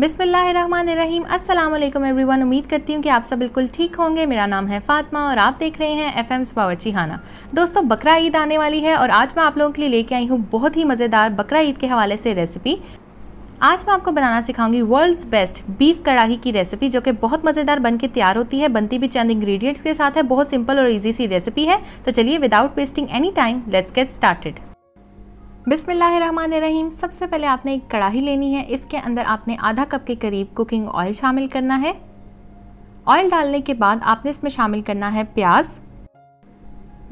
बिसमीम वालेकुम एवरीवन। उम्मीद करती हूँ कि आप सब बिल्कुल ठीक होंगे। मेरा नाम है फातिमा और आप देख रहे हैं एफ़ बावर्ची खाना दोस्तों, बकरा ईद आने वाली है और आज मैं आप लोगों के लिए लेके आई हूँ बहुत ही मज़ेदार बकरा ईद के हवाले से रेसिपी। आज मैं आपको बनाना सिखाऊँगी वर्ल्ड्स बेस्ट बीफ कढ़ाई की रेसिपी, जो कि बहुत मज़ेदार बन के तैयार होती है, बनती भी चंद इंग्रेडिएंट्स के साथ है, बहुत सिंपल और इजी सी रेसिपी है। तो चलिए without wasting any time let's get started बिसमीम सबसे पहले आपने एक कढ़ाई लेनी है। इसके अंदर आपने आधा कप के करीब कुकिंग ऑयल शामिल करना है। ऑयल डालने के बाद आपने इसमें शामिल करना है प्याज।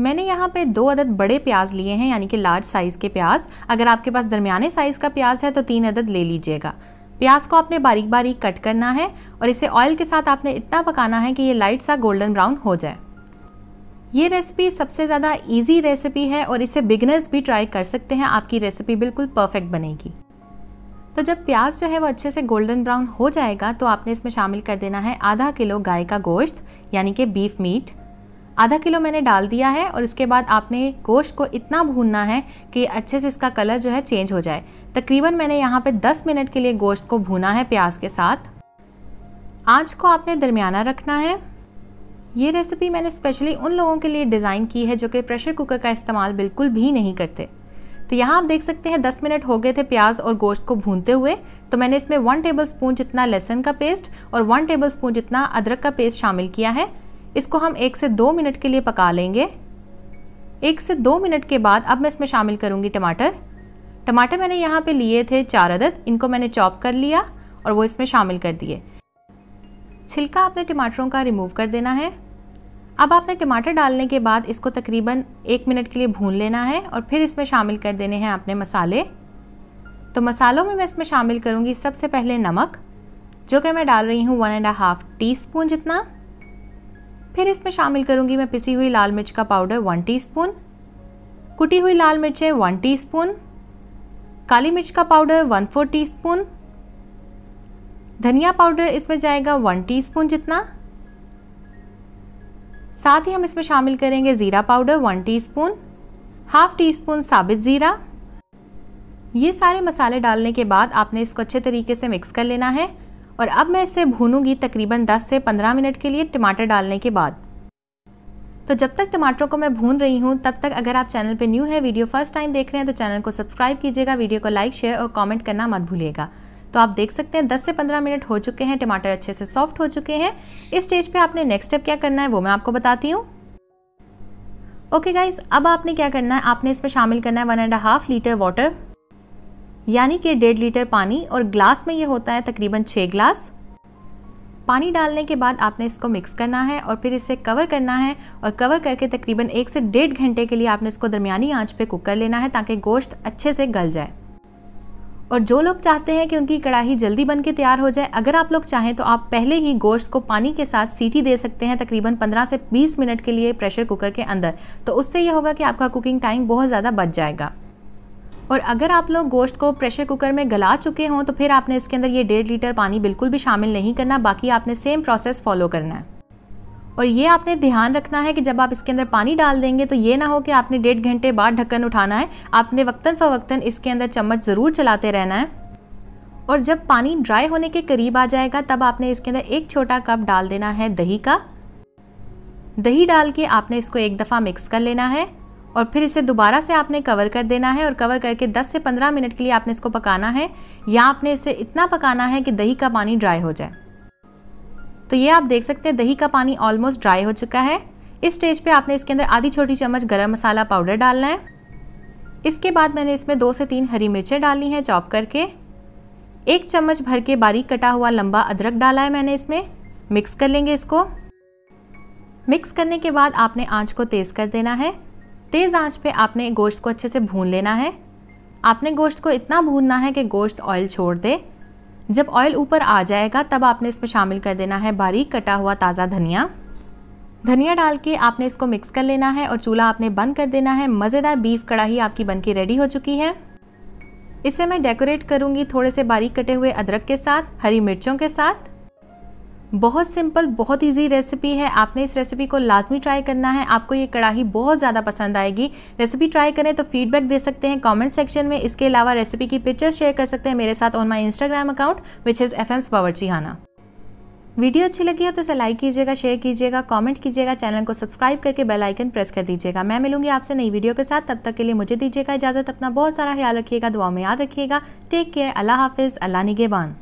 मैंने यहाँ पे दो अदद बड़े प्याज लिए हैं, यानी कि लार्ज साइज़ के प्याज। अगर आपके पास दरमियाने साइज़ का प्याज है तो तीन अदद ले लीजिएगा। प्याज को आपने बारीक बारीक कट करना है और इसे ऑयल के साथ आपने इतना पकाना है कि ये लाइट सा गोल्डन ब्राउन हो जाए। ये रेसिपी सबसे ज़्यादा इजी रेसिपी है और इसे बिगनर्स भी ट्राई कर सकते हैं। आपकी रेसिपी बिल्कुल परफेक्ट बनेगी। तो जब प्याज जो है वो अच्छे से गोल्डन ब्राउन हो जाएगा तो आपने इसमें शामिल कर देना है आधा किलो गाय का गोश्त, यानी कि बीफ मीट आधा किलो मैंने डाल दिया है और उसके बाद आपने गोश्त को इतना भूनना है कि अच्छे से इसका कलर जो है चेंज हो जाए। तकरीबन मैंने यहाँ पे 10 मिनट के लिए गोश्त को भूना है प्याज के साथ। आँच को आपने दरमियाना रखना है। ये रेसिपी मैंने स्पेशली उन लोगों के लिए डिज़ाइन की है जो कि प्रेशर कुकर का इस्तेमाल बिल्कुल भी नहीं करते। तो यहाँ आप देख सकते हैं 10 मिनट हो गए थे प्याज और गोश्त को भूनते हुए। तो मैंने इसमें वन टेबल स्पून जितना लहसन का पेस्ट और वन टेबल स्पून जितना अदरक का पेस्ट शामिल किया है। इसको हम एक से दो मिनट के लिए पका लेंगे। एक से दो मिनट के बाद अब मैं इसमें शामिल करूँगी टमाटर। टमाटर मैंने यहाँ पे लिए थे चार अदद। इनको मैंने चॉप कर लिया और वो इसमें शामिल कर दिए। छिलका आपने टमाटरों का रिमूव कर देना है। अब आपने टमाटर डालने के बाद इसको तकरीबन एक मिनट के लिए भून लेना है और फिर इसमें शामिल कर देने हैं आपने मसाले। तो मसालों में मैं इसमें शामिल करूँगी सबसे पहले नमक, जो कि मैं डाल रही हूँ one and half teaspoon जितना। फिर इसमें शामिल करूँगी मैं पिसी हुई लाल मिर्च का पाउडर वन टीस्पून कुटी हुई लाल मिर्चें वन टीस्पून काली मिर्च का powder one four teaspoon धनिया पाउडर इसमें जाएगा वन टीस्पून जितना। साथ ही हम इसमें शामिल करेंगे ज़ीरा powder one teaspoon, half teaspoon साबित ज़ीरा। ये सारे मसाले डालने के बाद आपने इसको अच्छे तरीके से मिक्स कर लेना है। और अब मैं इसे भूनूँगी तकरीबन 10 से 15 मिनट के लिए टमाटर डालने के बाद। तो जब तक टमाटरों को मैं भून रही हूँ तब तक अगर आप चैनल पर न्यू है वीडियो फ़र्स्ट टाइम देख रहे हैं तो चैनल को सब्सक्राइब कीजिएगा वीडियो को लाइक शेयर और कॉमेंट करना मत भूलिएगा। तो आप देख सकते हैं 10 से 15 मिनट हो चुके हैं, टमाटर अच्छे से सॉफ्ट हो चुके हैं। इस स्टेज पे आपने नेक्स्ट स्टेप क्या करना है, वो मैं आपको बताती हूँ। ओके गाइज़ अब आपने क्या करना है, आपने इसमें शामिल करना है one and half litre water यानी कि डेढ़ लीटर पानी, और ग्लास में ये होता है तकरीबन छः ग्लास पानी डालने के बाद आपने इसको मिक्स करना है, और फिर इसे कवर करना है, और कवर करके तकरीबन एक से डेढ़ घंटे के लिए आपने इसको दरमियानी आँच पे कुक कर लेना है, ताकि गोश्त अच्छे से गल जाए। और जो लोग चाहते हैं कि उनकी कढ़ाई जल्दी बन के तैयार हो जाए, अगर आप लोग चाहें तो आप पहले ही गोश्त को पानी के साथ सीटी दे सकते हैं तकरीबन 15 से 20 मिनट के लिए प्रेशर कुकर के अंदर। तो उससे ये होगा कि आपका कुकिंग टाइम बहुत ज़्यादा बच जाएगा। और अगर आप लोग गोश्त को प्रेशर कुकर में गला चुके हों तो फिर आपने इसके अंदर ये डेढ़ लीटर पानी बिल्कुल भी शामिल नहीं करना, बाकी आपने सेम प्रोसेस फॉलो करना है। और ये आपने ध्यान रखना है कि जब आप इसके अंदर पानी डाल देंगे तो ये ना हो कि आपने डेढ़ घंटे बाद ढक्कन उठाना है। आपने वक्ता फ़वक्ता इसके अंदर चम्मच ज़रूर चलाते रहना है। और जब पानी ड्राई होने के करीब आ जाएगा, तब आपने इसके अंदर एक छोटा कप डाल देना है दही का। दही डाल के आपने इसको एक दफ़ा मिक्स कर लेना है और फिर इसे दोबारा से आपने कवर कर देना है और कवर करके 10 से 15 मिनट के लिए आपने इसको पकाना है। या आपने इसे इतना पकाना है कि दही का पानी ड्राई हो जाए। तो ये आप देख सकते हैं, दही का पानी ऑलमोस्ट ड्राई हो चुका है। इस स्टेज पे आपने इसके अंदर आधी छोटी चम्मच गरम मसाला पाउडर डालना है। इसके बाद मैंने इसमें दो से तीन हरी मिर्चें डाली हैं चॉप करके। एक चम्मच भर के बारीक कटा हुआ लंबा अदरक डाला है मैंने इसमें। मिक्स कर लेंगे इसको। मिक्स करने के बाद आपने आँच को तेज़ कर देना है। तेज़ आँच पे आपने गोश्त को अच्छे से भून लेना है। आपने गोश्त को इतना भूनना है कि गोश्त ऑयल छोड़ दे। जब ऑयल ऊपर आ जाएगा, तब आपने इसमें शामिल कर देना है बारीक कटा हुआ ताज़ा धनिया। धनिया डाल के आपने इसको मिक्स कर लेना है और चूल्हा आपने बंद कर देना है। मज़ेदार बीफ कढ़ाई आपकी बन के रेडी हो चुकी है। इसे मैं डेकोरेट करूँगी थोड़े से बारीक कटे हुए अदरक के साथ, हरी मिर्चों के साथ। बहुत सिंपल, बहुत इजी रेसिपी है। आपने इस रेसिपी को लाजमी ट्राई करना है। आपको ये कढ़ाई बहुत ज़्यादा पसंद आएगी। रेसिपी ट्राई करें तो फीडबैक दे सकते हैं कमेंट सेक्शन में। इसके अलावा रेसिपी की पिक्चर शेयर कर सकते हैं मेरे साथ on my Instagram account which is F M's बावर्ची खाना वीडियो अच्छी लगी हो तो इसे लाइक कीजिएगा शेयर कीजिएगा कमेंट कीजिएगा चैनल को सब्सक्राइब करके बेल आइकन प्रेस कर दीजिएगा। मैं मिलूँगी आपसे नई वीडियो के साथ। तब तक के लिए मुझे दीजिएगा इजाज़त। अपना बहुत सारा ख्याल रखिएगा दुआ में याद रखिएगा। टेक केयर अल्लाह हाफिज़, अल्लाह निगेबान।